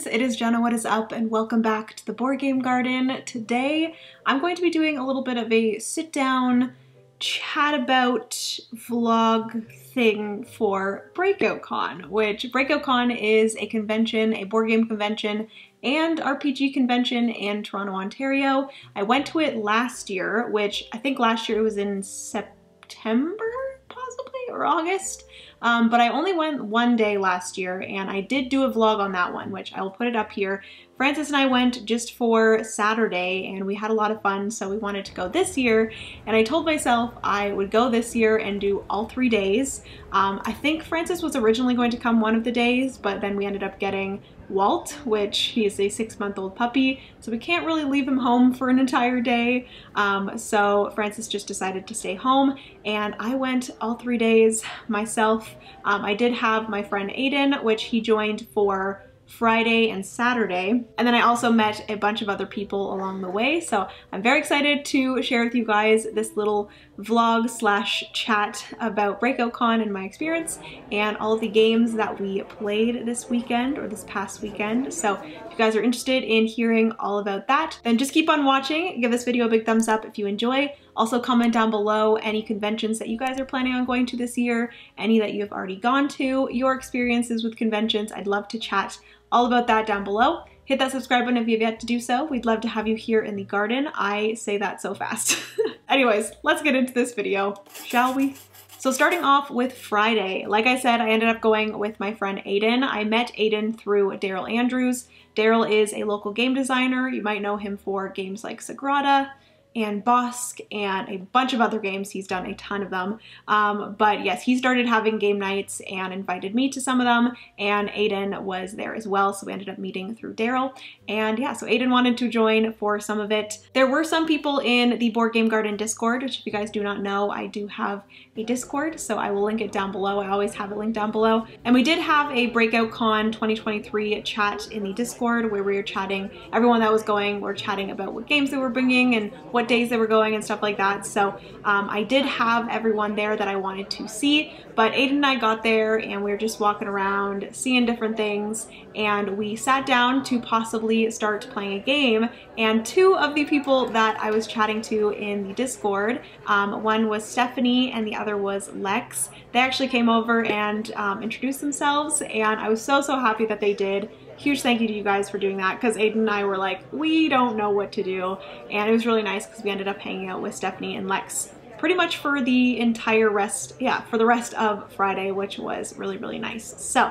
friends, it is Jenna, what is up, and welcome back to the Board Game Garden. Today, I'm going to be doing a little bit of a sit-down, chat about vlog thing for Breakout Con, which Breakout Con is a convention, a board game convention, and RPG convention in Toronto, Ontario. I went to it last year, which I think last year it was in September, possibly, or August. Um, but I only went one day last year and I did do a vlog on that one, which I will put it up here. Francis and I went just for Saturday and we had a lot of fun, so we wanted to go this year. And I told myself I would go this year and do all three days. Um, I think Francis was originally going to come one of the days, but then we ended up getting Walt, which he is a six month old puppy, so we can't really leave him home for an entire day. Um, so Francis just decided to stay home and I went all three days myself. Um, I did have my friend Aiden, which he joined for Friday and Saturday. And then I also met a bunch of other people along the way. So I'm very excited to share with you guys this little vlog slash chat about Breakout Con and my experience and all the games that we played this weekend or this past weekend. So if you guys are interested in hearing all about that, then just keep on watching. Give this video a big thumbs up if you enjoy. Also comment down below any conventions that you guys are planning on going to this year, any that you have already gone to, your experiences with conventions. I'd love to chat all about that down below. Hit that subscribe button if you have yet to do so. We'd love to have you here in the garden. I say that so fast. Anyways, let's get into this video, shall we? So starting off with Friday, like I said, I ended up going with my friend Aiden. I met Aiden through Daryl Andrews. Daryl is a local game designer. You might know him for games like Sagrada, and Bosk and a bunch of other games. He's done a ton of them. Um, but yes, he started having game nights and invited me to some of them, and Aiden was there as well, so we ended up meeting through Daryl. And yeah, so Aiden wanted to join for some of it. There were some people in the Board Game Garden Discord, which if you guys do not know, I do have a Discord, so I will link it down below. I always have it linked down below. And we did have a Breakout Con 2023 chat in the Discord where we were chatting, everyone that was going, were chatting about what games they were bringing and what days they were going and stuff like that. So um, I did have everyone there that I wanted to see, but Aiden and I got there and we were just walking around, seeing different things, and we sat down to possibly start playing a game. And two of the people that I was chatting to in the Discord, um, one was Stephanie and the was Lex. They actually came over and um, introduced themselves, and I was so, so happy that they did huge thank you to you guys for doing that because Aiden and I were like, we don't know what to do. And it was really nice because we ended up hanging out with Stephanie and Lex pretty much for the entire rest, yeah, for the rest of Friday, which was really, really nice. So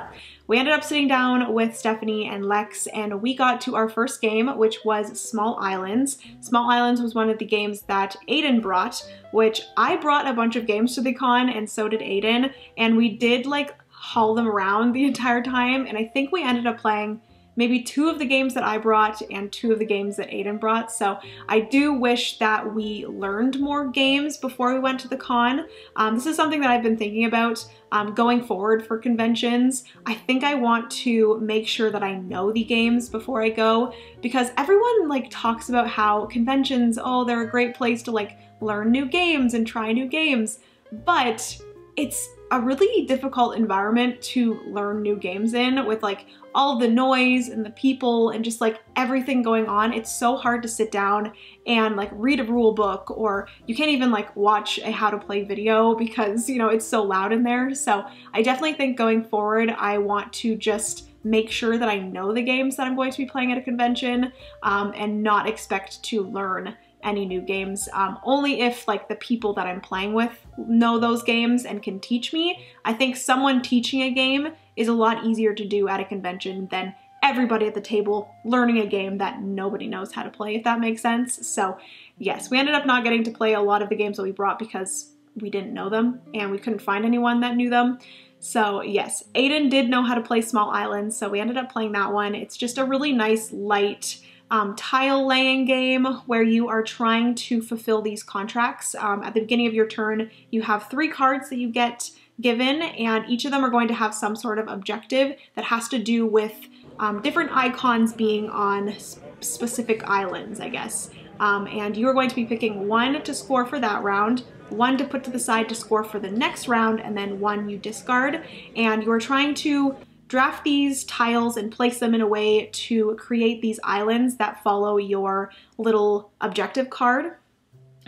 we ended up sitting down with Stephanie and Lex and we got to our first game, which was Small Islands. Small Islands was one of the games that Aiden brought, which I brought a bunch of games to the con and so did Aiden. And we did like haul them around the entire time. And I think we ended up playing maybe two of the games that I brought and two of the games that Aiden brought. So I do wish that we learned more games before we went to the con. Um, this is something that I've been thinking about um, going forward for conventions. I think I want to make sure that I know the games before I go because everyone like talks about how conventions, oh, they're a great place to like learn new games and try new games. But it's a really difficult environment to learn new games in with like all the noise and the people and just like everything going on. It's so hard to sit down and like read a rule book or you can't even like watch a how to play video because you know it's so loud in there. So I definitely think going forward I want to just make sure that I know the games that I'm going to be playing at a convention um, and not expect to learn any new games, um, only if like the people that I'm playing with know those games and can teach me. I think someone teaching a game is a lot easier to do at a convention than everybody at the table learning a game that nobody knows how to play, if that makes sense. So yes, we ended up not getting to play a lot of the games that we brought because we didn't know them and we couldn't find anyone that knew them. So yes, Aiden did know how to play Small Islands, so we ended up playing that one. It's just a really nice, light, um, tile laying game where you are trying to fulfill these contracts. Um, at the beginning of your turn, you have three cards that you get given, and each of them are going to have some sort of objective that has to do with um, different icons being on specific islands, I guess. Um, and you are going to be picking one to score for that round, one to put to the side to score for the next round, and then one you discard. And you're trying to draft these tiles and place them in a way to create these islands that follow your little objective card.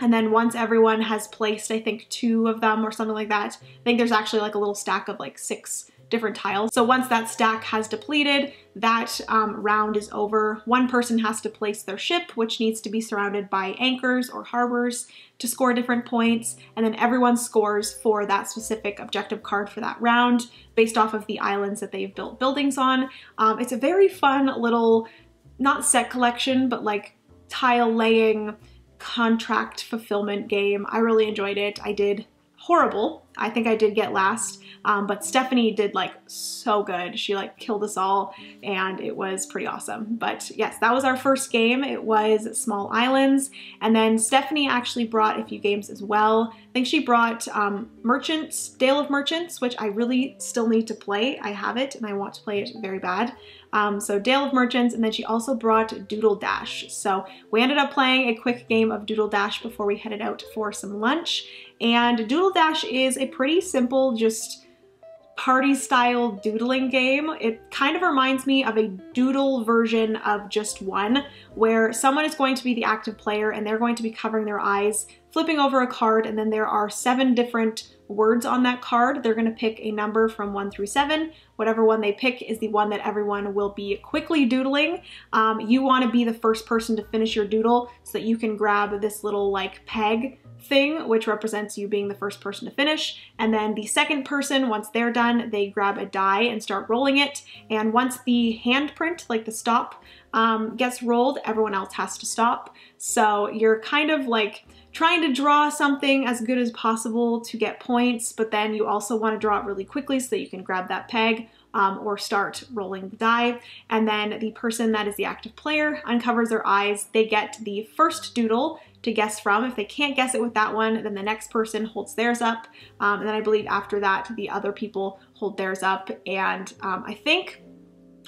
And then once everyone has placed, I think, two of them or something like that, I think there's actually like a little stack of like six different tiles. So once that stack has depleted, that um, round is over. One person has to place their ship, which needs to be surrounded by anchors or harbors to score different points, and then everyone scores for that specific objective card for that round based off of the islands that they've built buildings on. Um, it's a very fun little, not set collection, but like tile laying contract fulfillment game. I really enjoyed it. I did horrible. I think I did get last, um, but Stephanie did like so good. She like killed us all and it was pretty awesome. But yes, that was our first game. It was Small Islands. And then Stephanie actually brought a few games as well. I think she brought um, Merchants, Dale of Merchants, which I really still need to play. I have it and I want to play it very bad. Um, so Dale of Merchants, and then she also brought Doodle Dash. So we ended up playing a quick game of Doodle Dash before we headed out for some lunch. And Doodle Dash is a pretty simple, just party style doodling game. It kind of reminds me of a doodle version of just one, where someone is going to be the active player and they're going to be covering their eyes, flipping over a card, and then there are seven different words on that card. They're going to pick a number from one through seven. Whatever one they pick is the one that everyone will be quickly doodling. Um, you want to be the first person to finish your doodle so that you can grab this little like peg thing, which represents you being the first person to finish. And then the second person, once they're done, they grab a die and start rolling it. And once the handprint, like the stop, um, gets rolled, everyone else has to stop. So you're kind of like trying to draw something as good as possible to get points, but then you also want to draw it really quickly so that you can grab that peg um, or start rolling the die. And then the person that is the active player uncovers their eyes. They get the first doodle to guess from. If they can't guess it with that one, then the next person holds theirs up. Um, and then I believe after that, the other people hold theirs up. And um, I think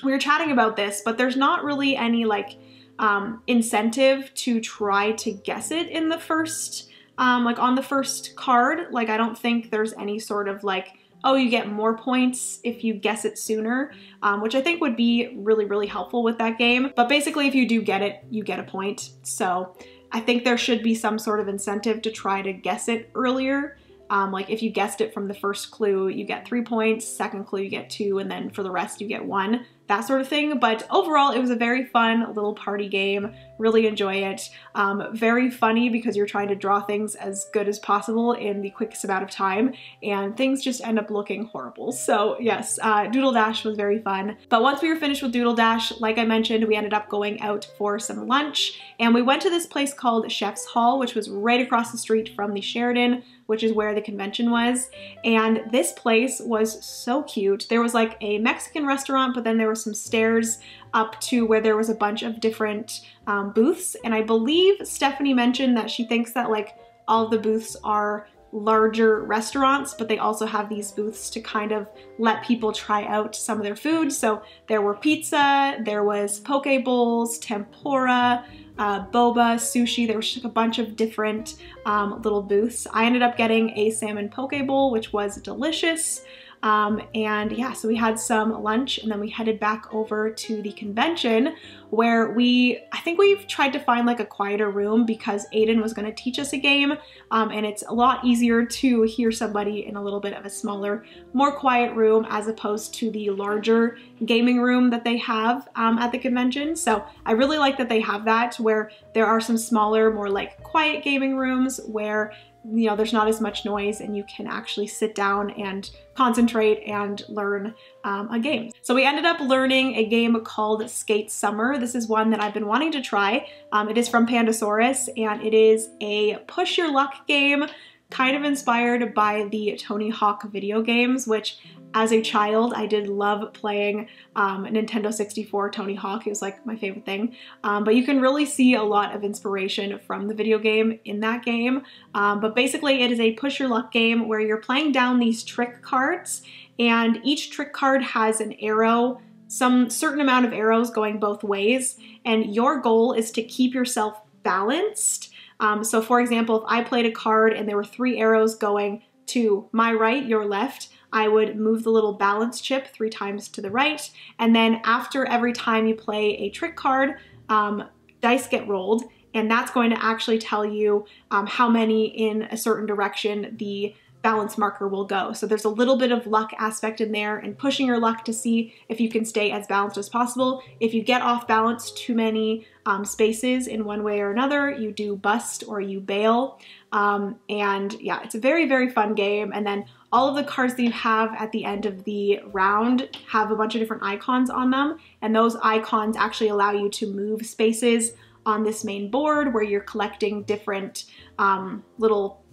we were chatting about this, but there's not really any like um, incentive to try to guess it in the first, um, like on the first card. Like I don't think there's any sort of like, oh, you get more points if you guess it sooner, um, which I think would be really, really helpful with that game. But basically, if you do get it, you get a point. So I think there should be some sort of incentive to try to guess it earlier. Um, like if you guessed it from the first clue, you get three points, second clue you get two, and then for the rest you get one that sort of thing. But overall, it was a very fun little party game. Really enjoy it. Um, very funny because you're trying to draw things as good as possible in the quickest amount of time, and things just end up looking horrible. So yes, uh, Doodle Dash was very fun. But once we were finished with Doodle Dash, like I mentioned, we ended up going out for some lunch, and we went to this place called Chef's Hall, which was right across the street from the Sheridan, which is where the convention was. And this place was so cute. There was like a Mexican restaurant, but then there were some stairs up to where there was a bunch of different um, booths. And I believe Stephanie mentioned that she thinks that like all the booths are larger restaurants, but they also have these booths to kind of let people try out some of their food. So there were pizza, there was poke bowls, tempura, uh, boba, sushi. There was just a bunch of different um, little booths. I ended up getting a salmon poke bowl, which was delicious. Um, and yeah, so we had some lunch and then we headed back over to the convention where we, I think we've tried to find like a quieter room because Aiden was going to teach us a game um, and it's a lot easier to hear somebody in a little bit of a smaller, more quiet room as opposed to the larger gaming room that they have um, at the convention. So I really like that they have that where there are some smaller, more like quiet gaming rooms where you know, there's not as much noise and you can actually sit down and concentrate and learn um, a game. So we ended up learning a game called Skate Summer. This is one that I've been wanting to try. Um, it is from Pandasaurus and it is a push your luck game kind of inspired by the Tony Hawk video games, which as a child, I did love playing um, Nintendo 64 Tony Hawk. It was like my favorite thing. Um, but you can really see a lot of inspiration from the video game in that game. Um, but basically, it is a push your luck game where you're playing down these trick cards, and each trick card has an arrow some certain amount of arrows going both ways, and your goal is to keep yourself balanced um, so for example, if I played a card and there were three arrows going to my right, your left, I would move the little balance chip three times to the right. And then after every time you play a trick card, um, dice get rolled. And that's going to actually tell you um, how many in a certain direction the balance marker will go. So there's a little bit of luck aspect in there and pushing your luck to see if you can stay as balanced as possible. If you get off balance too many um, spaces in one way or another, you do bust or you bail. Um, and yeah, it's a very, very fun game. And then all of the cards that you have at the end of the round have a bunch of different icons on them. And those icons actually allow you to move spaces on this main board where you're collecting different um, little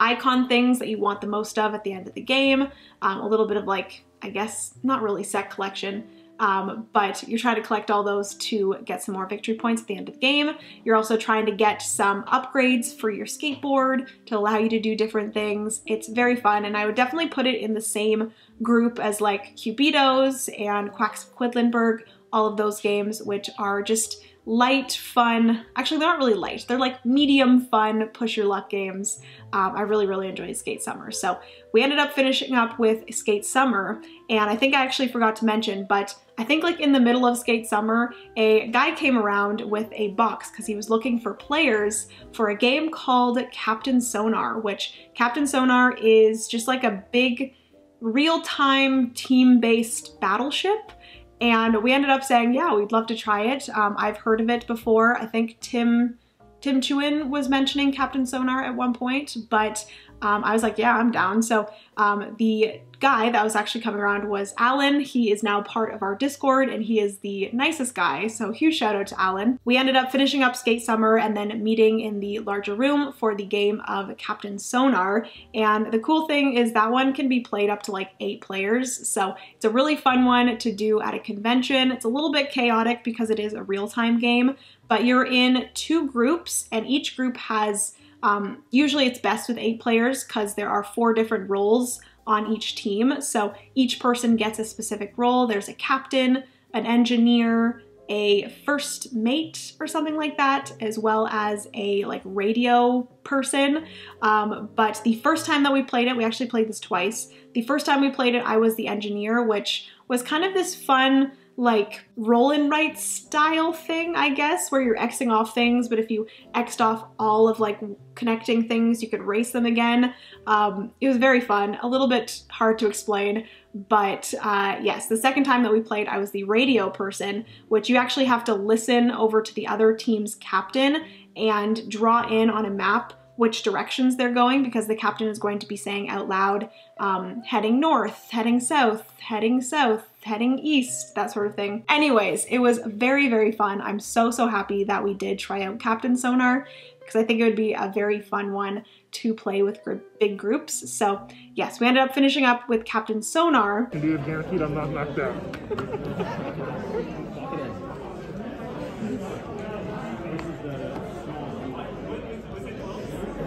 icon things that you want the most of at the end of the game. Um, a little bit of like, I guess, not really set collection, um, but you're trying to collect all those to get some more victory points at the end of the game. You're also trying to get some upgrades for your skateboard to allow you to do different things. It's very fun, and I would definitely put it in the same group as like Cubitos and Quacks of Quedlinburg, all of those games, which are just light, fun, actually they're not really light, they're like medium fun push your luck games. Um, I really, really enjoyed Skate Summer. So we ended up finishing up with Skate Summer and I think I actually forgot to mention, but I think like in the middle of Skate Summer, a guy came around with a box because he was looking for players for a game called Captain Sonar, which Captain Sonar is just like a big real-time team-based battleship and we ended up saying, yeah, we'd love to try it. Um, I've heard of it before. I think Tim Tim Chuon was mentioning Captain Sonar at one point, but um, I was like, yeah, I'm down. So um, the guy that was actually coming around was Alan. He is now part of our Discord and he is the nicest guy. So huge shout out to Alan. We ended up finishing up Skate Summer and then meeting in the larger room for the game of Captain Sonar. And the cool thing is that one can be played up to like eight players. So it's a really fun one to do at a convention. It's a little bit chaotic because it is a real-time game, but you're in two groups and each group has um, usually it's best with eight players because there are four different roles on each team. So each person gets a specific role. There's a captain, an engineer, a first mate or something like that, as well as a like radio person. Um, but the first time that we played it, we actually played this twice. The first time we played it, I was the engineer, which was kind of this fun like roll and write style thing, I guess, where you're Xing off things, but if you Xed off all of like connecting things, you could race them again. Um, it was very fun, a little bit hard to explain, but uh, yes, the second time that we played, I was the radio person, which you actually have to listen over to the other team's captain and draw in on a map which directions they're going because the captain is going to be saying out loud, um, heading north, heading south, heading south, heading east, that sort of thing. Anyways, it was very, very fun. I'm so, so happy that we did try out Captain Sonar because I think it would be a very fun one to play with gr big groups. So yes, we ended up finishing up with Captain Sonar. Dude, guaranteed I'm not knocked out.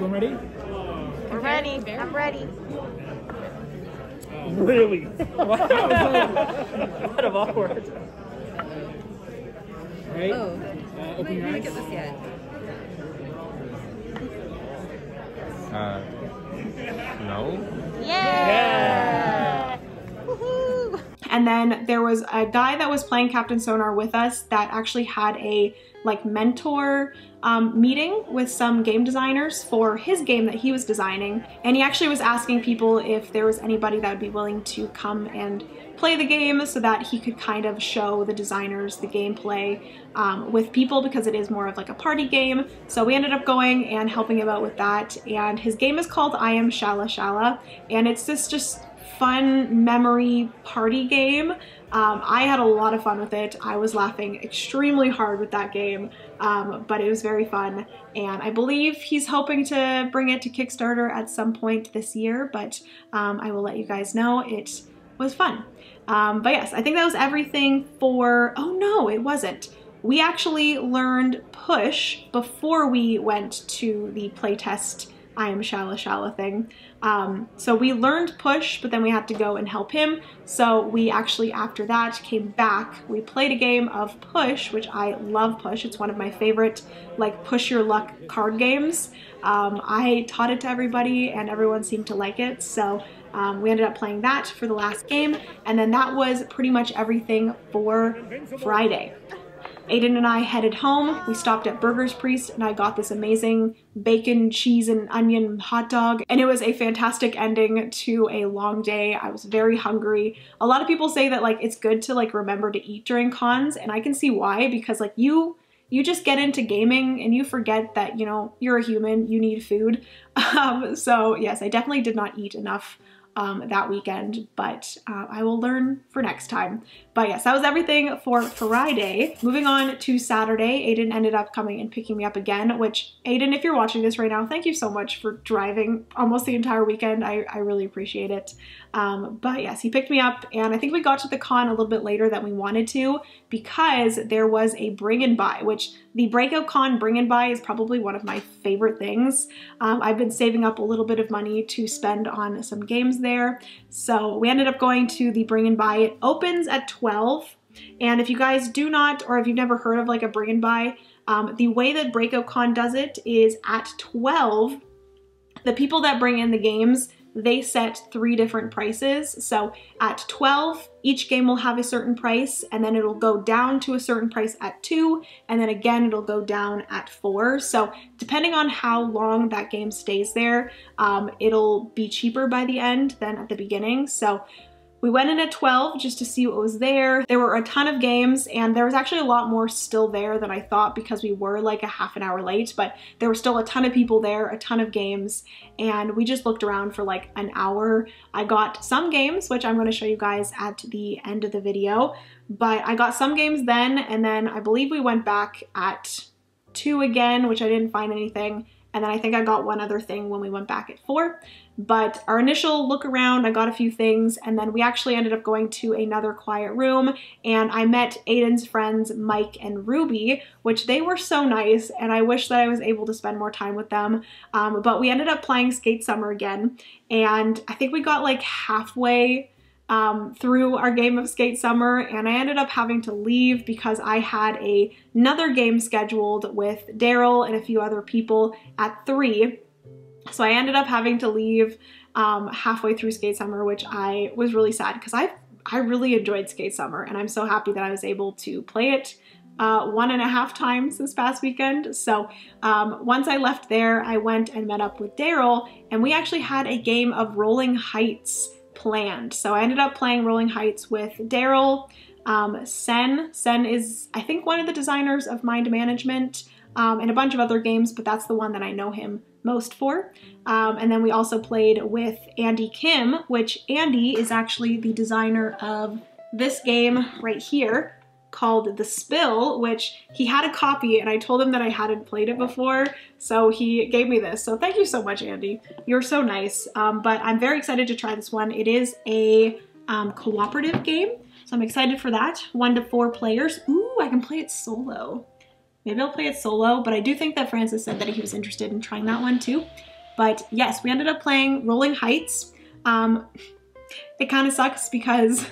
Everyone ready? We're ready. I'm ready. Really? What of all words? Right? Oh. Uh, open your eyes. this yet. Uh, no. Yeah! And then there was a guy that was playing Captain Sonar with us that actually had a like mentor um, meeting with some game designers for his game that he was designing. And he actually was asking people if there was anybody that would be willing to come and play the game so that he could kind of show the designers the gameplay um, with people because it is more of like a party game. So we ended up going and helping him out with that. And his game is called I Am Shala Shala. And it's this just fun memory party game. Um, I had a lot of fun with it. I was laughing extremely hard with that game, um, but it was very fun. And I believe he's hoping to bring it to Kickstarter at some point this year, but um, I will let you guys know. It was fun. Um, but yes, I think that was everything for, oh no, it wasn't. We actually learned push before we went to the playtest I am Shala Shala thing. Um, so we learned push, but then we had to go and help him. So we actually, after that, came back. We played a game of push, which I love push. It's one of my favorite, like, push your luck card games. Um, I taught it to everybody and everyone seemed to like it. So um, we ended up playing that for the last game, and then that was pretty much everything for Friday. Aiden and I headed home. We stopped at Burger's Priest and I got this amazing bacon, cheese, and onion hot dog. And it was a fantastic ending to a long day. I was very hungry. A lot of people say that like it's good to like remember to eat during cons and I can see why because like you you just get into gaming and you forget that you know you're a human you need food um, so yes i definitely did not eat enough um, that weekend, but uh, I will learn for next time. But yes, that was everything for Friday. Moving on to Saturday, Aiden ended up coming and picking me up again, which Aiden, if you're watching this right now, thank you so much for driving almost the entire weekend. I, I really appreciate it. Um, but yes, he picked me up and I think we got to the con a little bit later than we wanted to because there was a bring and buy, which the Breakout Con bring and buy is probably one of my favorite things. Um, I've been saving up a little bit of money to spend on some games there. So we ended up going to the bring and buy. It opens at 12. And if you guys do not, or if you've never heard of like a bring and buy, um, the way that Breakout Con does it is at 12, the people that bring in the games they set three different prices. So at 12, each game will have a certain price and then it'll go down to a certain price at two and then again it'll go down at four. So depending on how long that game stays there, um, it'll be cheaper by the end than at the beginning. So we went in at 12 just to see what was there. There were a ton of games and there was actually a lot more still there than I thought because we were like a half an hour late, but there were still a ton of people there, a ton of games, and we just looked around for like an hour. I got some games, which I'm going to show you guys at the end of the video, but I got some games then and then I believe we went back at 2 again, which I didn't find anything. And then I think I got one other thing when we went back at four. But our initial look around, I got a few things, and then we actually ended up going to another quiet room, and I met Aiden's friends, Mike and Ruby, which they were so nice, and I wish that I was able to spend more time with them. Um, but we ended up playing Skate Summer again, and I think we got like halfway um, through our game of Skate Summer, and I ended up having to leave because I had a, another game scheduled with Daryl and a few other people at 3. So I ended up having to leave um, halfway through Skate Summer, which I was really sad because I I really enjoyed Skate Summer, and I'm so happy that I was able to play it uh, one and a half times this past weekend. So um, once I left there, I went and met up with Daryl, and we actually had a game of Rolling Heights planned. So I ended up playing Rolling Heights with Daryl, um, Sen. Sen is, I think, one of the designers of Mind Management um, and a bunch of other games, but that's the one that I know him most for. Um, and then we also played with Andy Kim, which Andy is actually the designer of this game right here called The Spill, which he had a copy and I told him that I hadn't played it before, so he gave me this. So thank you so much, Andy. You're so nice. Um, but I'm very excited to try this one. It is a um, cooperative game, so I'm excited for that. One to four players. Ooh, I can play it solo. Maybe I'll play it solo, but I do think that Francis said that he was interested in trying that one too. But yes, we ended up playing Rolling Heights. Um, it kind of sucks because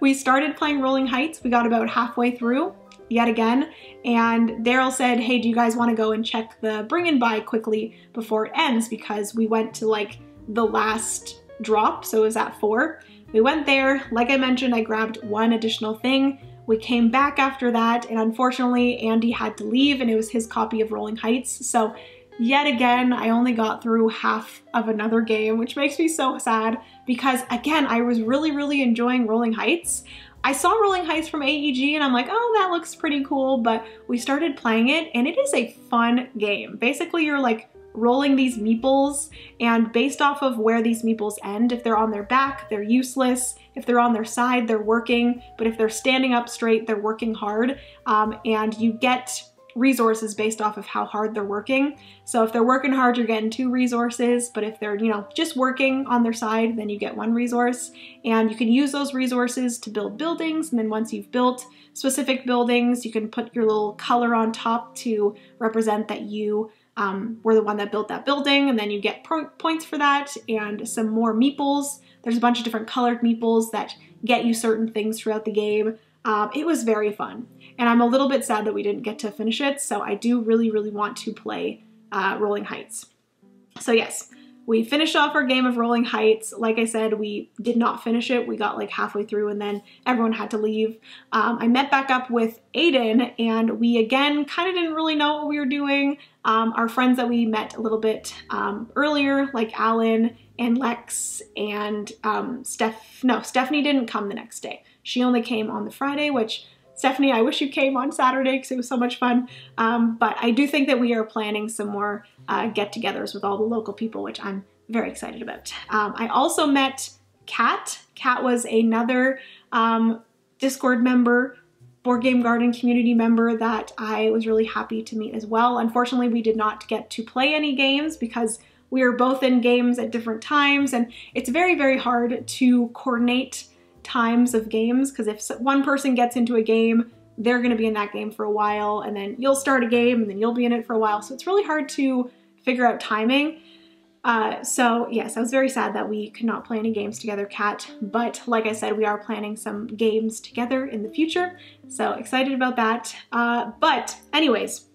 we started playing Rolling Heights. We got about halfway through yet again, and Daryl said, hey, do you guys want to go and check the bring and buy quickly before it ends? Because we went to like the last drop, so it was at four. We went there, like I mentioned, I grabbed one additional thing. We came back after that, and unfortunately, Andy had to leave, and it was his copy of Rolling Heights. So Yet again, I only got through half of another game, which makes me so sad because again, I was really, really enjoying Rolling Heights. I saw Rolling Heights from AEG and I'm like, oh, that looks pretty cool, but we started playing it and it is a fun game. Basically, you're like rolling these meeples and based off of where these meeples end, if they're on their back, they're useless. If they're on their side, they're working, but if they're standing up straight, they're working hard. Um, and you get resources based off of how hard they're working. So if they're working hard, you're getting two resources, but if they're, you know, just working on their side, then you get one resource. And you can use those resources to build buildings, and then once you've built specific buildings, you can put your little color on top to represent that you um, were the one that built that building, and then you get points for that, and some more meeples. There's a bunch of different colored meeples that get you certain things throughout the game. Um, it was very fun. And I'm a little bit sad that we didn't get to finish it, so I do really, really want to play uh, Rolling Heights. So yes, we finished off our game of Rolling Heights. Like I said, we did not finish it. We got like halfway through and then everyone had to leave. Um, I met back up with Aiden and we again kind of didn't really know what we were doing. Um, our friends that we met a little bit um, earlier, like Alan and Lex and um, Steph, no, Stephanie didn't come the next day. She only came on the Friday, which Stephanie, I wish you came on Saturday because it was so much fun. Um, but I do think that we are planning some more uh, get togethers with all the local people, which I'm very excited about. Um, I also met Kat. Kat was another um, Discord member, Board Game Garden community member that I was really happy to meet as well. Unfortunately, we did not get to play any games because we were both in games at different times, and it's very, very hard to coordinate times of games because if one person gets into a game, they're going to be in that game for a while, and then you'll start a game, and then you'll be in it for a while. So it's really hard to figure out timing. Uh, so yes, I was very sad that we could not play any games together, Kat. But like I said, we are planning some games together in the future. So excited about that. Uh, but anyways,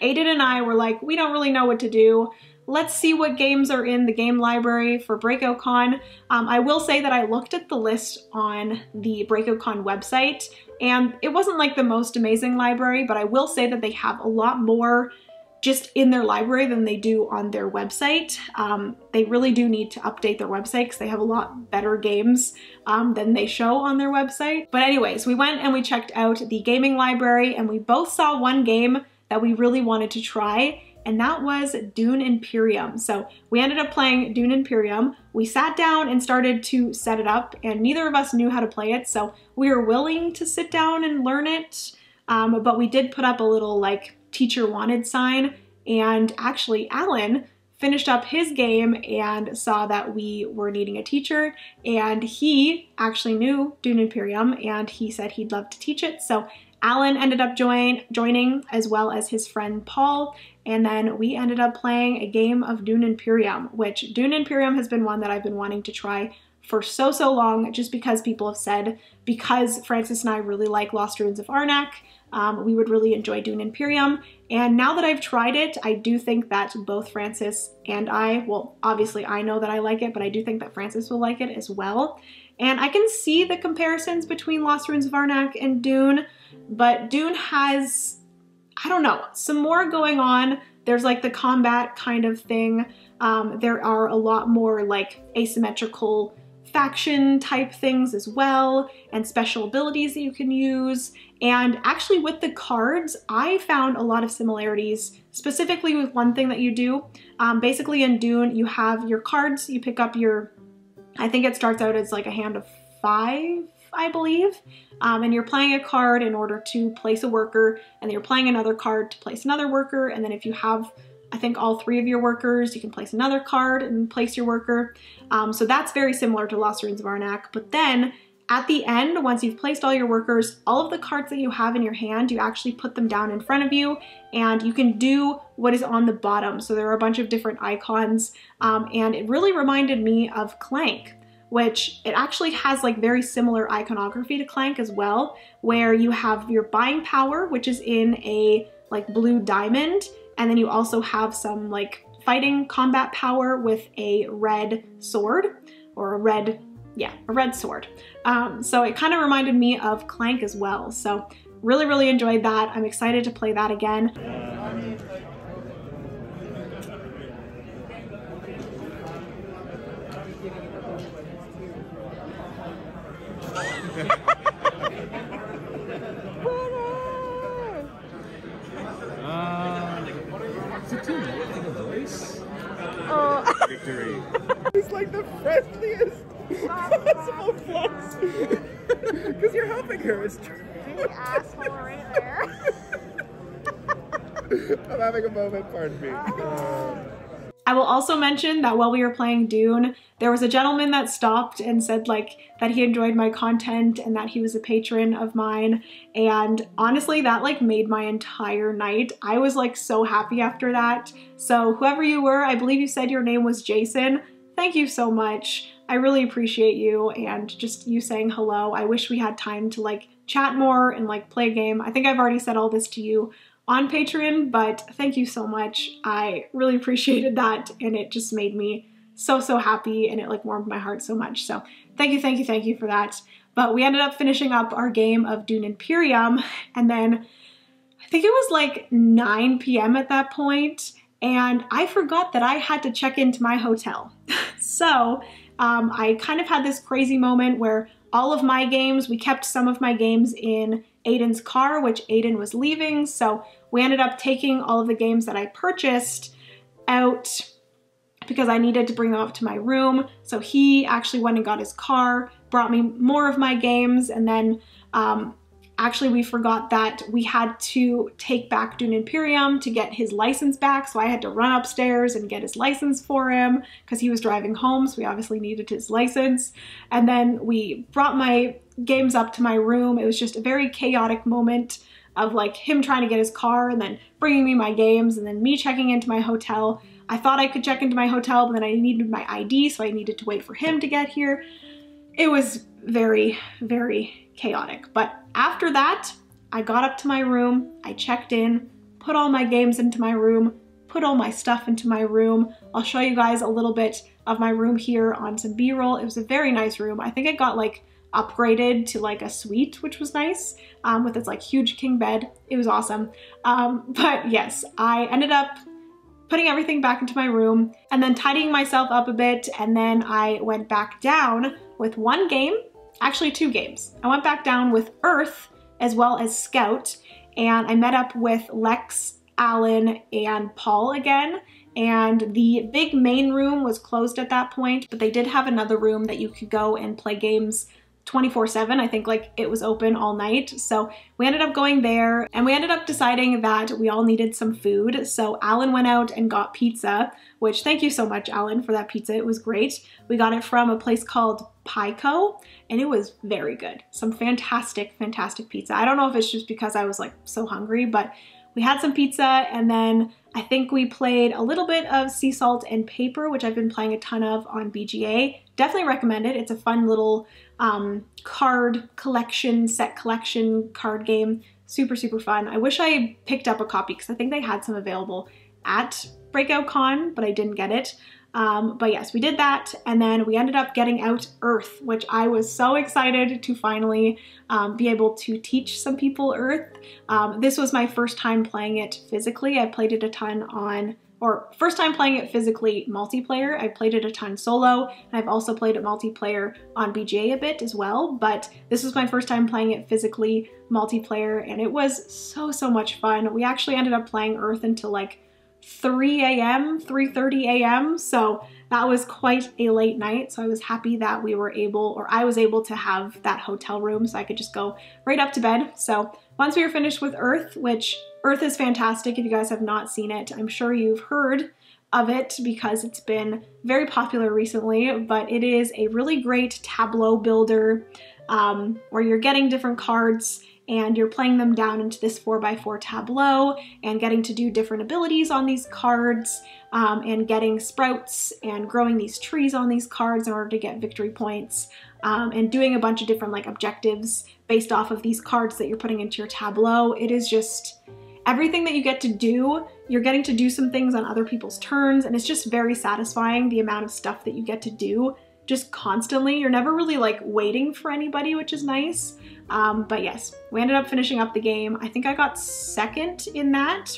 Aiden and I were like, we don't really know what to do let's see what games are in the game library for BreakoutCon. Um, I will say that I looked at the list on the BreakoutCon website and it wasn't like the most amazing library, but I will say that they have a lot more just in their library than they do on their website. Um, they really do need to update their website because they have a lot better games um, than they show on their website. But anyways, we went and we checked out the gaming library and we both saw one game that we really wanted to try and that was Dune Imperium. So we ended up playing Dune Imperium. We sat down and started to set it up, and neither of us knew how to play it, so we were willing to sit down and learn it. Um, but we did put up a little like teacher wanted sign, and actually, Alan finished up his game and saw that we were needing a teacher and he actually knew Dune Imperium and he said he'd love to teach it. So Alan ended up join, joining as well as his friend Paul, and then we ended up playing a game of Dune Imperium, which Dune Imperium has been one that I've been wanting to try for so, so long, just because people have said, because Francis and I really like Lost Ruins of Arnak, um, we would really enjoy Dune Imperium. And now that I've tried it, I do think that both Francis and I, well, obviously I know that I like it, but I do think that Francis will like it as well. And I can see the comparisons between Lost Ruins of Arnak and Dune, but Dune has, I don't know, some more going on. There's like the combat kind of thing. Um, there are a lot more like asymmetrical faction type things as well and special abilities that you can use. And actually with the cards, I found a lot of similarities specifically with one thing that you do. Um, basically in Dune, you have your cards, you pick up your, I think it starts out as like a hand of five I believe. Um, and you're playing a card in order to place a worker, and then you're playing another card to place another worker, and then if you have I think all three of your workers, you can place another card and place your worker. Um, so that's very similar to Lost Ruins of Arnak. But then at the end, once you've placed all your workers, all of the cards that you have in your hand, you actually put them down in front of you and you can do what is on the bottom. So there are a bunch of different icons um, and it really reminded me of Clank which it actually has like very similar iconography to Clank as well, where you have your buying power, which is in a like blue diamond, and then you also have some like fighting combat power with a red sword or a red, yeah, a red sword. Um, so it kind of reminded me of Clank as well. So really, really enjoyed that. I'm excited to play that again. Victory. He's like the friendliest possible flex. Because you're helping her. It's true. Big asshole right there. I'm having a moment, pardon me. Uh, I will also mention that while we were playing Dune, there was a gentleman that stopped and said like that he enjoyed my content and that he was a patron of mine. And honestly, that like made my entire night. I was like so happy after that. So whoever you were, I believe you said your name was Jason. Thank you so much. I really appreciate you and just you saying hello. I wish we had time to like chat more and like play a game. I think I've already said all this to you on Patreon, but thank you so much. I really appreciated that and it just made me so, so happy and it like warmed my heart so much. So thank you, thank you, thank you for that. But we ended up finishing up our game of Dune Imperium and then I think it was like 9 p.m. at that point and I forgot that I had to check into my hotel. so um, I kind of had this crazy moment where all of my games, we kept some of my games in Aiden's car, which Aiden was leaving. So we ended up taking all of the games that I purchased out because I needed to bring them up to my room. So he actually went and got his car, brought me more of my games, and then um, actually we forgot that we had to take back Dune Imperium to get his license back. So I had to run upstairs and get his license for him because he was driving home. So we obviously needed his license. And then we brought my games up to my room. It was just a very chaotic moment of like him trying to get his car and then bringing me my games and then me checking into my hotel. I thought I could check into my hotel, but then I needed my ID, so I needed to wait for him to get here. It was very, very chaotic. But after that, I got up to my room, I checked in, put all my games into my room, put all my stuff into my room. I'll show you guys a little bit of my room here on some b-roll. It was a very nice room. I think it got like upgraded to like a suite, which was nice, um, with its like huge king bed. It was awesome. Um, but yes, I ended up putting everything back into my room and then tidying myself up a bit. And then I went back down with one game, actually two games. I went back down with Earth as well as Scout. And I met up with Lex, Alan, and Paul again. And the big main room was closed at that point, but they did have another room that you could go and play games 24 7. I think like it was open all night. So we ended up going there and we ended up deciding that we all needed some food. So Alan went out and got pizza, which thank you so much, Alan, for that pizza. It was great. We got it from a place called Pico and it was very good. Some fantastic, fantastic pizza. I don't know if it's just because I was like so hungry, but we had some pizza and then I think we played a little bit of Sea Salt and Paper, which I've been playing a ton of on BGA. Definitely recommend it. It's a fun little um, card collection, set collection card game. Super, super fun. I wish I picked up a copy because I think they had some available at Breakout Con, but I didn't get it. Um, but yes, we did that, and then we ended up getting out Earth, which I was so excited to finally um, be able to teach some people Earth. Um, this was my first time playing it physically. I played it a ton on, or first time playing it physically multiplayer. I played it a ton solo, and I've also played it multiplayer on BGA a bit as well, but this was my first time playing it physically multiplayer, and it was so, so much fun. We actually ended up playing Earth until like 3 a.m., 3.30 a.m. So that was quite a late night. So I was happy that we were able, or I was able to have that hotel room so I could just go right up to bed. So once we were finished with Earth, which Earth is fantastic if you guys have not seen it, I'm sure you've heard of it because it's been very popular recently, but it is a really great tableau builder um, where you're getting different cards and you're playing them down into this 4x4 tableau and getting to do different abilities on these cards um, and getting sprouts and growing these trees on these cards in order to get victory points um, and doing a bunch of different like objectives based off of these cards that you're putting into your tableau. It is just everything that you get to do, you're getting to do some things on other people's turns and it's just very satisfying the amount of stuff that you get to do just constantly. You're never really like waiting for anybody, which is nice. Um, but yes, we ended up finishing up the game. I think I got second in that.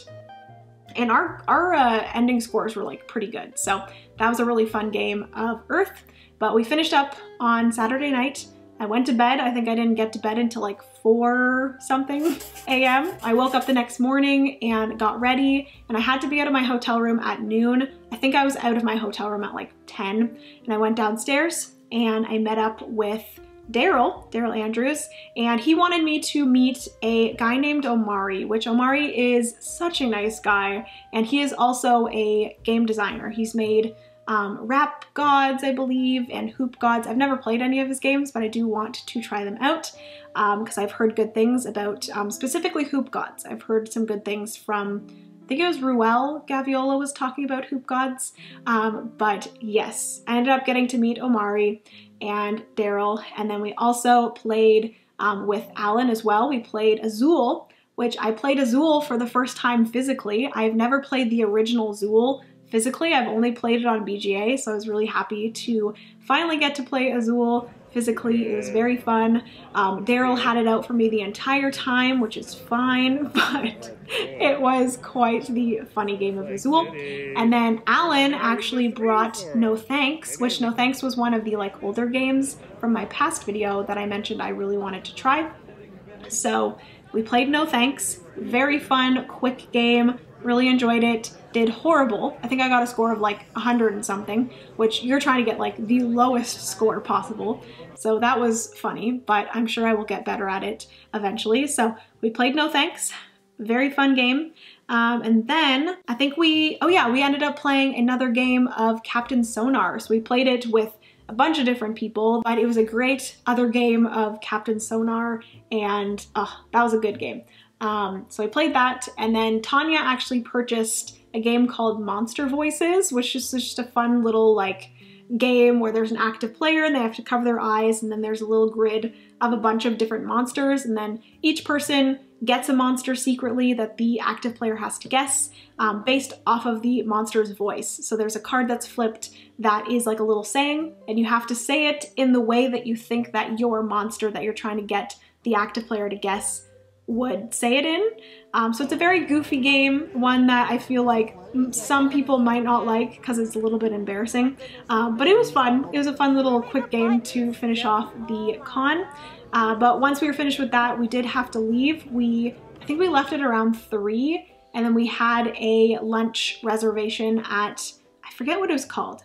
And our, our uh, ending scores were like pretty good. So that was a really fun game of Earth. But we finished up on Saturday night. I went to bed. I think I didn't get to bed until like 4 something a.m. I woke up the next morning and got ready and I had to be out of my hotel room at noon. I think I was out of my hotel room at like 10 and I went downstairs and I met up with Daryl, Daryl Andrews, and he wanted me to meet a guy named Omari, which Omari is such a nice guy, and he is also a game designer. He's made um, Rap Gods, I believe, and Hoop Gods. I've never played any of his games, but I do want to try them out because um, I've heard good things about um, specifically Hoop Gods. I've heard some good things from I think it was Ruel Gaviola was talking about Hoop Gods. Um, but yes, I ended up getting to meet Omari and Daryl. And then we also played um, with Alan as well. We played Azul, which I played Azul for the first time physically. I've never played the original Azul physically. I've only played it on BGA, so I was really happy to finally get to play Azul physically. It was very fun. Um, Daryl had it out for me the entire time, which is fine, but it was quite the funny game of Azul. And then Alan actually brought No Thanks, which No Thanks was one of the like older games from my past video that I mentioned I really wanted to try. So we played No Thanks. Very fun, quick game. Really enjoyed it. Did horrible. I think I got a score of like 100 and something, which you're trying to get like the lowest score possible. So that was funny, but I'm sure I will get better at it eventually. So we played No Thanks. Very fun game. Um, and then I think we, oh yeah, we ended up playing another game of Captain Sonar. So we played it with a bunch of different people, but it was a great other game of Captain Sonar, and uh, that was a good game. Um, so I played that, and then Tanya actually purchased a game called Monster Voices, which is just a fun little like game where there's an active player and they have to cover their eyes, and then there's a little grid of a bunch of different monsters, and then each person gets a monster secretly that the active player has to guess um, based off of the monster's voice. So there's a card that's flipped that is like a little saying, and you have to say it in the way that you think that your monster that you're trying to get the active player to guess would say it in. Um, so it's a very goofy game, one that I feel like some people might not like because it's a little bit embarrassing. Um, but it was fun. It was a fun little quick game to finish off the con. Uh, but once we were finished with that, we did have to leave. We, I think we left at around three, and then we had a lunch reservation at, I forget what it was called.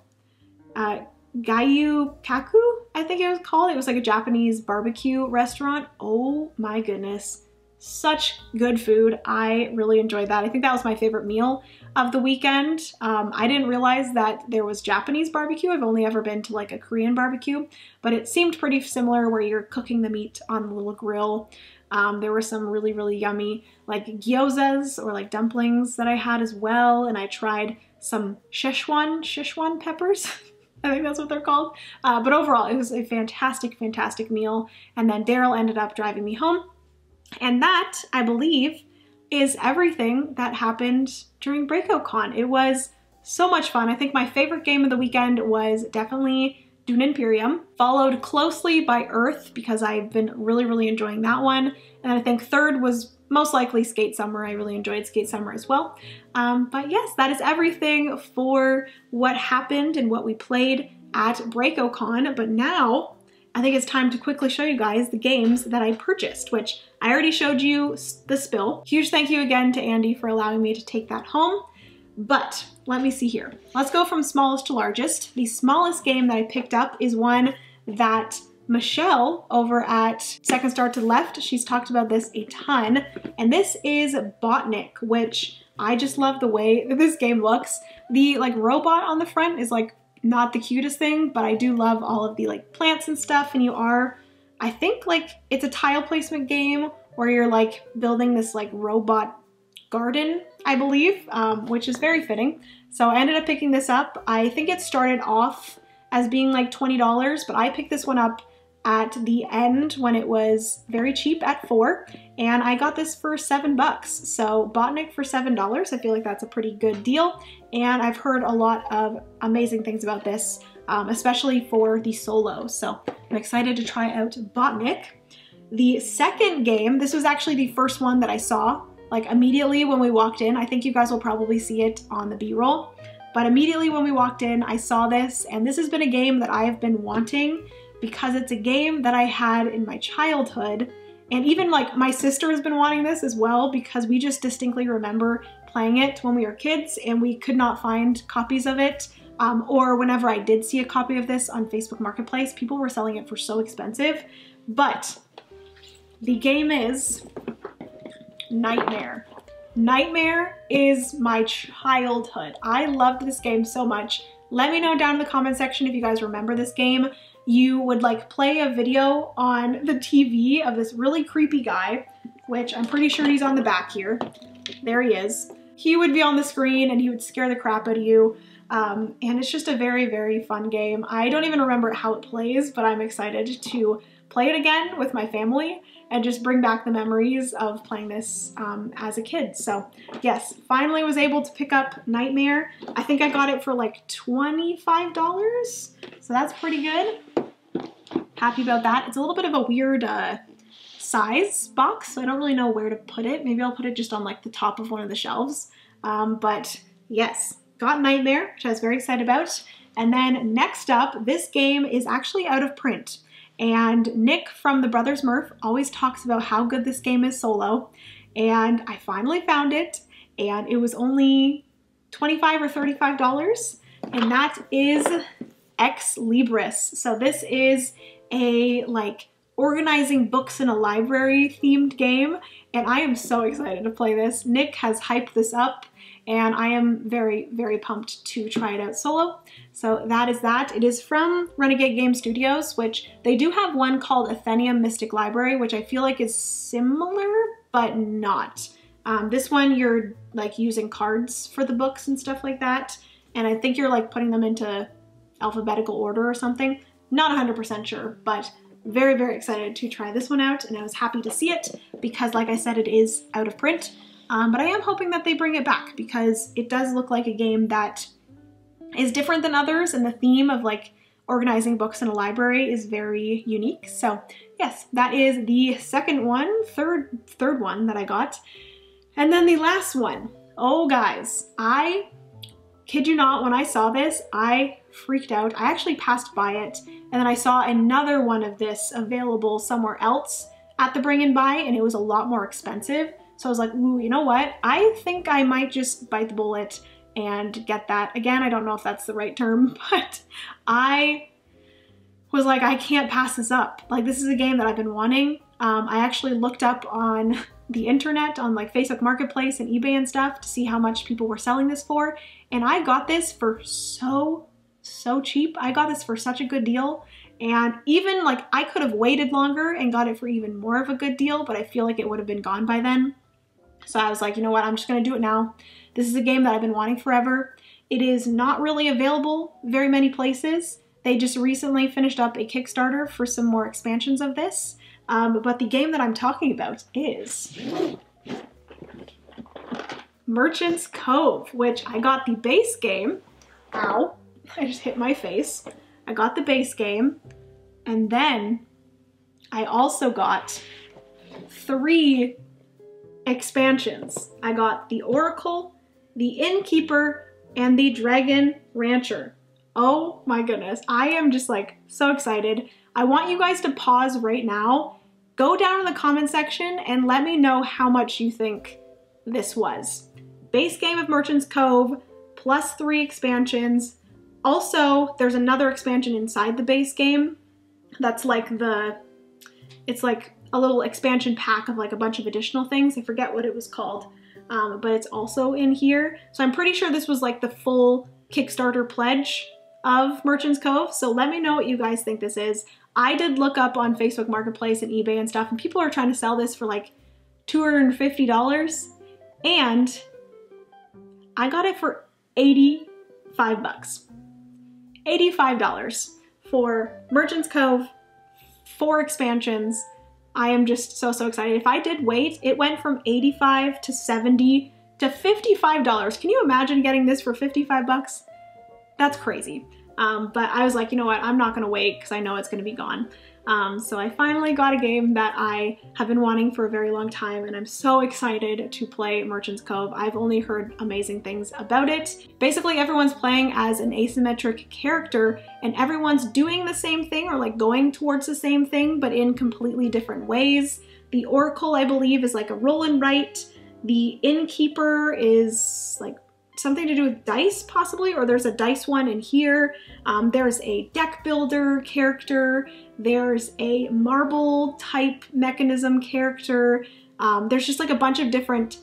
Uh, Gyu-Kaku, I think it was called. It was like a Japanese barbecue restaurant. Oh my goodness such good food. I really enjoyed that. I think that was my favorite meal of the weekend. Um, I didn't realize that there was Japanese barbecue. I've only ever been to like a Korean barbecue, but it seemed pretty similar where you're cooking the meat on a little grill. Um, there were some really, really yummy like gyozas or like dumplings that I had as well. And I tried some Szechuan, Szechuan peppers. I think that's what they're called. Uh, but overall, it was a fantastic, fantastic meal. And then Daryl ended up driving me home and that, I believe, is everything that happened during BreakoutCon. It was so much fun. I think my favorite game of the weekend was definitely Dune Imperium, followed closely by Earth because I've been really, really enjoying that one. And I think third was most likely Skate Summer. I really enjoyed Skate Summer as well. Um, but yes, that is everything for what happened and what we played at BreakoutCon. But now I think it's time to quickly show you guys the games that I purchased, which I already showed you the spill. Huge thank you again to Andy for allowing me to take that home. But let me see here. Let's go from smallest to largest. The smallest game that I picked up is one that Michelle over at Second Star to Left, she's talked about this a ton. And this is Botanik, which I just love the way that this game looks. The like robot on the front is like not the cutest thing, but I do love all of the like plants and stuff. And you are, I think like it's a tile placement game where you're like building this like robot garden, I believe, um, which is very fitting. So I ended up picking this up. I think it started off as being like $20, but I picked this one up at the end when it was very cheap at four and I got this for seven bucks. So Botanik for seven dollars. I feel like that's a pretty good deal and I've heard a lot of amazing things about this, um, especially for the solo. So I'm excited to try out Botanik. The second game, this was actually the first one that I saw like immediately when we walked in. I think you guys will probably see it on the b-roll. But immediately when we walked in, I saw this and this has been a game that I have been wanting because it's a game that I had in my childhood. And even like my sister has been wanting this as well because we just distinctly remember playing it when we were kids and we could not find copies of it. Um, or whenever I did see a copy of this on Facebook Marketplace, people were selling it for so expensive. But the game is Nightmare. Nightmare is my childhood. I loved this game so much. Let me know down in the comment section if you guys remember this game you would like play a video on the TV of this really creepy guy, which I'm pretty sure he's on the back here. There he is. He would be on the screen and he would scare the crap out of you. Um, and it's just a very, very fun game. I don't even remember how it plays, but I'm excited to play it again with my family. and just bring back the memories of playing this um, as a kid. So yes, finally was able to pick up Nightmare. I think I got it for like $25, so that's pretty good. Happy about that. It's a little bit of a weird uh, size box, so I don't really know where to put it. Maybe I'll put it just on like the top of one of the shelves. Um, but yes, got Nightmare, which I was very excited about. And then next up, this game is actually out of print. And Nick from the Brothers Murph always talks about how good this game is solo. And I finally found it, and it was only 25 or $35. And that is Ex Libris. So this is a like organizing books in a library themed game and I am so excited to play this. Nick has hyped this up and I am very, very pumped to try it out solo. So that is that. It is from Renegade Game Studios, which they do have one called Atheneum Mystic Library, which I feel like is similar, but not. Um, this one, you're like using cards for the books and stuff like that. And I think you're like putting them into alphabetical order or something. Not 100% sure, but very, very excited to try this one out. And I was happy to see it because like I said, it is out of print. Um, but I am hoping that they bring it back because it does look like a game that is different than others and the theme of like organizing books in a library is very unique. So yes, that is the second one, third, third one that I got. And then the last one. Oh guys, I kid you not, when I saw this, I freaked out. I actually passed by it and then I saw another one of this available somewhere else at the bring and buy and it was a lot more expensive. So I was like, ooh, you know what? I think I might just bite the bullet and get that. Again, I don't know if that's the right term, but I was like, I can't pass this up. Like, this is a game that I've been wanting. Um, I actually looked up on the internet, on like Facebook Marketplace and eBay and stuff to see how much people were selling this for. And I got this for so, so cheap. I got this for such a good deal. And even like I could have waited longer and got it for even more of a good deal, but I feel like it would have been gone by then. So I was like, you know what, I'm just gonna do it now. This is a game that I've been wanting forever. It is not really available very many places. They just recently finished up a Kickstarter for some more expansions of this. Um, but the game that I'm talking about is Merchant's Cove, which I got the base game. Ow, I just hit my face. I got the base game, and then I also got three expansions. I got the Oracle, the Innkeeper, and the Dragon Rancher. Oh my goodness, I am just like so excited. I want you guys to pause right now, go down in the comment section and let me know how much you think this was. Base game of Merchant's Cove, plus three expansions. Also, there's another expansion inside the base game that's like the, it's like a little expansion pack of like a bunch of additional things. I forget what it was called, um, but it's also in here. So I'm pretty sure this was like the full Kickstarter pledge of Merchant's Cove. So let me know what you guys think this is. I did look up on Facebook Marketplace and eBay and stuff, and people are trying to sell this for like $250. And I got it for 85 bucks. $85 for Merchant's Cove, four expansions, I am just so, so excited. If I did wait, it went from 85 to 70 to $55. Can you imagine getting this for 55 bucks? That's crazy. Um, but I was like, you know what, I'm not gonna wait because I know it's gonna be gone. Um, so I finally got a game that I have been wanting for a very long time and I'm so excited to play Merchant's Cove. I've only heard amazing things about it. Basically everyone's playing as an asymmetric character and everyone's doing the same thing or like going towards the same thing but in completely different ways. The Oracle I believe is like a roll and write. The Innkeeper is like something to do with dice possibly, or there's a dice one in here. Um, there's a deck builder character. There's a marble type mechanism character. Um, there's just like a bunch of different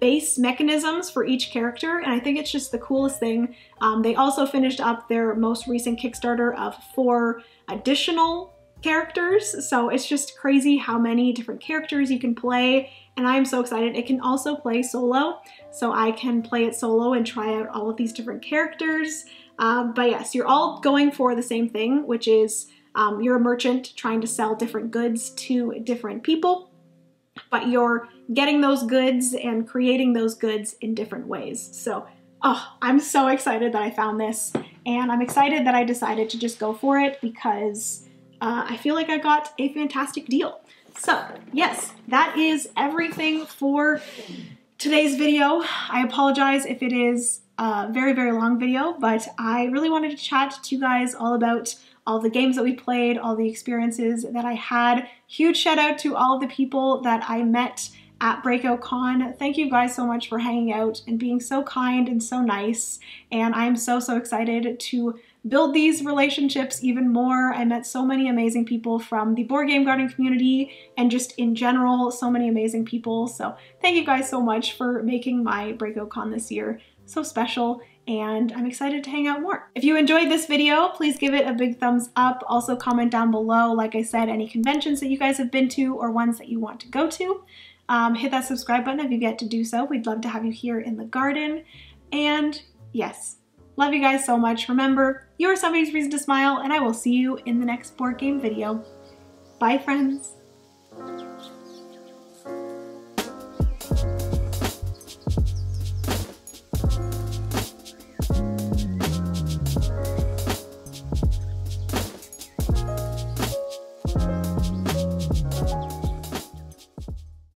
base mechanisms for each character and I think it's just the coolest thing. Um, they also finished up their most recent Kickstarter of four additional characters so it's just crazy how many different characters you can play and I'm so excited. It can also play solo so I can play it solo and try out all of these different characters. Um, but yes, you're all going for the same thing which is Um, you're a merchant trying to sell different goods to different people, but you're getting those goods and creating those goods in different ways. So, oh, I'm so excited that I found this, and I'm excited that I decided to just go for it because uh, I feel like I got a fantastic deal. So, yes, that is everything for today's video. I apologize if it is a very, very long video, but I really wanted to chat to you guys all about all the games that we played, all the experiences that I had. Huge shout out to all of the people that I met at Breakout Con. Thank you guys so much for hanging out and being so kind and so nice. And I'm so, so excited to build these relationships even more. I met so many amazing people from the Board Game Garden community and just in general, so many amazing people. So thank you guys so much for making my Breakout Con this year so special and I'm excited to hang out more. If you enjoyed this video, please give it a big thumbs up. Also comment down below, like I said, any conventions that you guys have been to or ones that you want to go to. Um, hit that subscribe button if you get to do so. We'd love to have you here in the garden. And yes, love you guys so much. Remember, you're somebody's reason to smile, and I will see you in the next board game video. Bye, friends.